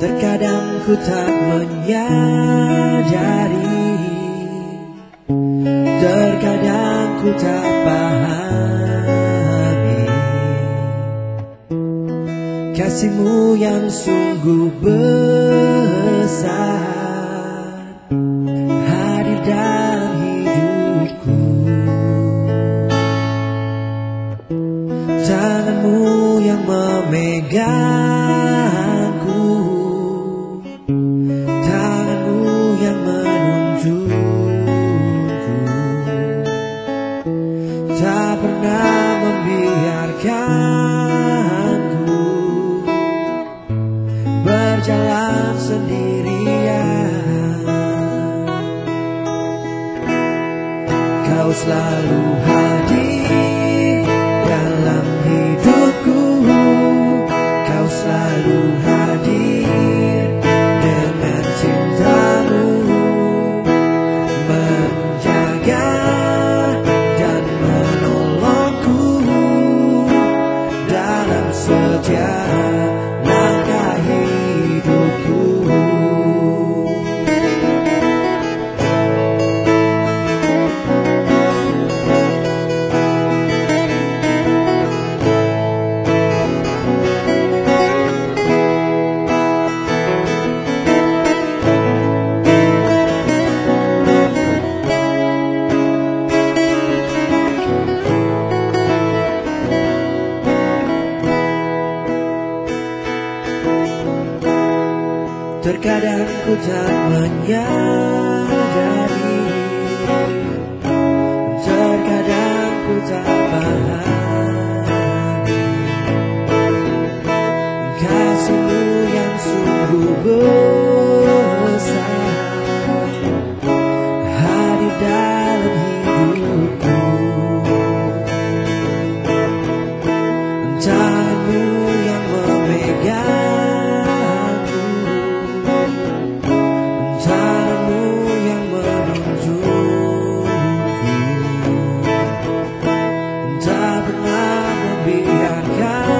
Terkadang ku tak menyadari. Terkadang ku tak pahami. Kasihmu yang sungguh besar Hadir dalam hidupku. Tanganmu yang memegangku selalu hadir dalam hidupku. Kau selalu hadir dengan cintamu. Menjaga dan menolongku Dalam setiap Terkadang ku tak menyadari. Terkadang ku tak pahami tak pernah membiarkan